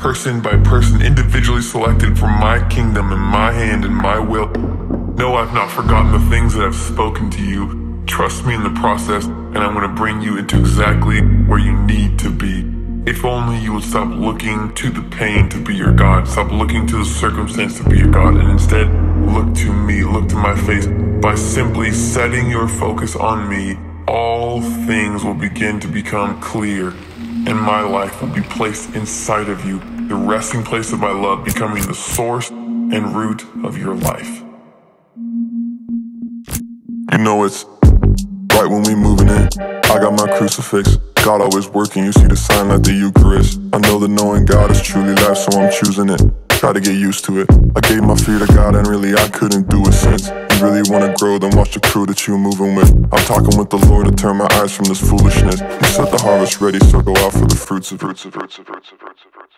person by person, individually selected from my kingdom and my hand and my will. No, I've not forgotten the things that I've spoken to you. Trust me in the process, and I'm going to bring you into exactly where you need to be. If only you would stop looking to the pain to be your God, stop looking to the circumstance to be your God, and instead look to me, look to my face. By simply setting your focus on me, all things will begin to become clear, and my life will be placed inside of you, the resting place of my love, becoming the source and root of your life. You know it's right when we moving in. I got my crucifix. God always working, you see the sign like the Eucharist. I know that knowing God is truly life, so I'm choosing it. Try to get used to it. I gave my fear to God, and really I couldn't do it since. Really wanna grow, then watch the crew that you moving with. I'm talking with the Lord to turn my eyes from this foolishness. He set the harvest ready, so go out for the fruits of fruits of fruits of fruits of fruits of fruits.